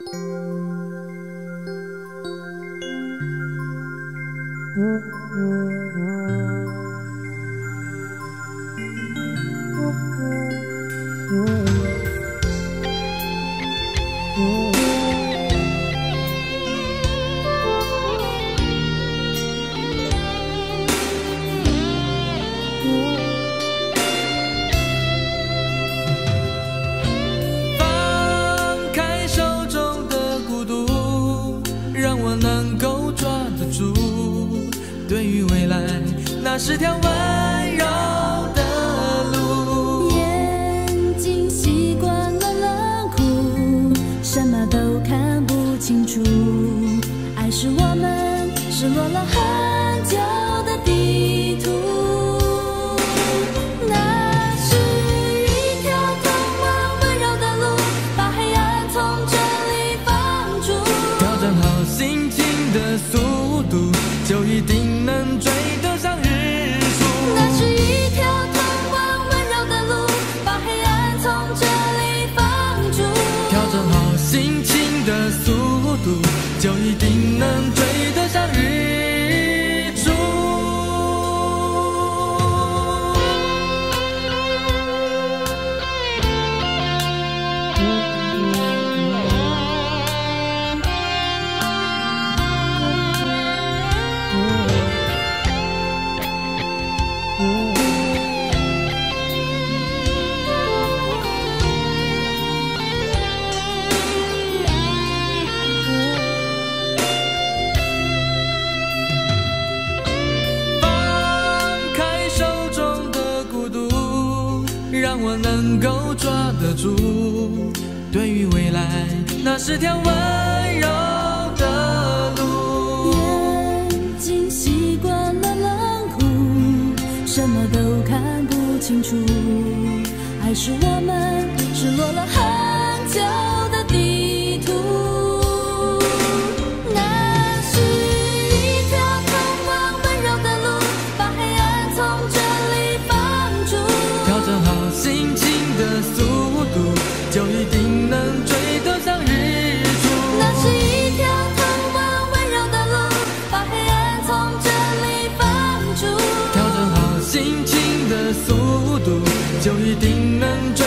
放那是条温柔的路。眼睛习惯了冷酷，什么都看不清楚。爱是我们失落了很久的地图。那是一条通往温柔的路，把黑暗从这里放逐。调整好心情的速好心情的速度，就一定能追得让我能够抓得住。对于未来，那是条温柔的路。眼睛习惯了冷酷，什么都看不清楚。爱是我们失落了很久就一定能追得上日出。那是一条通往温柔的路，把黑暗从这里放逐。调整好心情的速度，就一定能追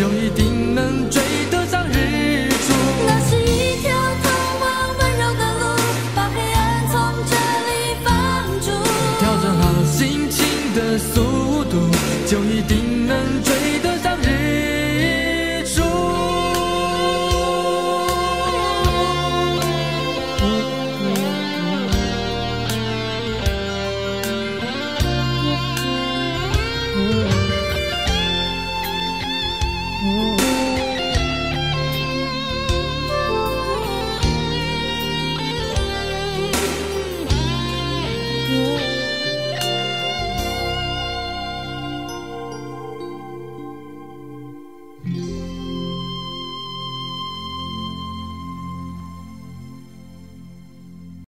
就一定能追得上日出。那是一条通往温柔的路，把黑暗从这里放逐。调整好心情的速度，就一定能追